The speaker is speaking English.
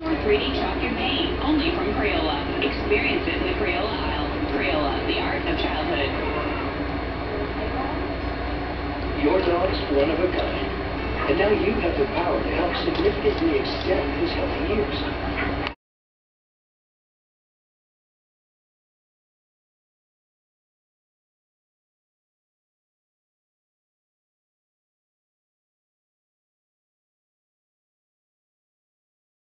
Or 3D chalk your paint, only from Crayola. Experience it in the Crayola aisle. Crayola, the art of childhood. Your dog's one of a kind. And now you have the power to help significantly extend his healthy years.